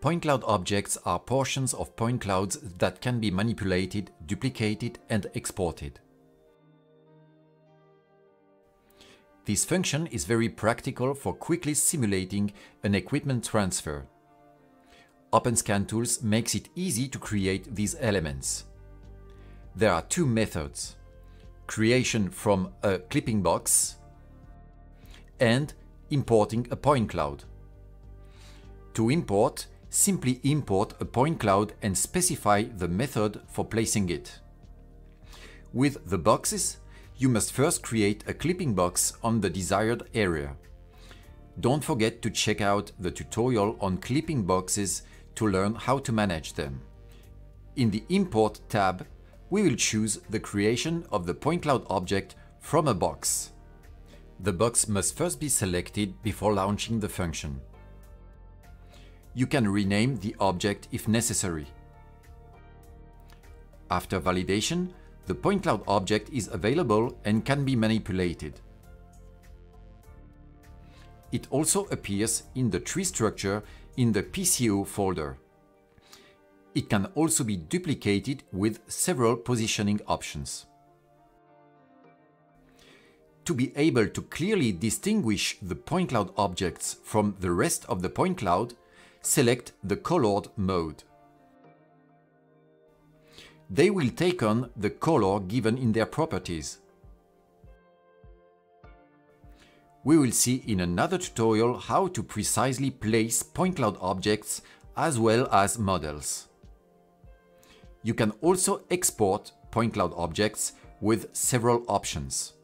Point cloud objects are portions of point clouds that can be manipulated, duplicated and exported. This function is very practical for quickly simulating an equipment transfer. OpenScanTools makes it easy to create these elements. There are two methods. Creation from a clipping box and importing a point cloud. To import, simply import a point cloud and specify the method for placing it. With the boxes, you must first create a clipping box on the desired area. Don't forget to check out the tutorial on clipping boxes to learn how to manage them. In the Import tab, we will choose the creation of the point cloud object from a box. The box must first be selected before launching the function. You can rename the object if necessary. After validation, the point cloud object is available and can be manipulated. It also appears in the tree structure in the PCO folder. It can also be duplicated with several positioning options. To be able to clearly distinguish the point cloud objects from the rest of the point cloud, select the colored mode. They will take on the color given in their properties. We will see in another tutorial how to precisely place point cloud objects as well as models. You can also export point cloud objects with several options.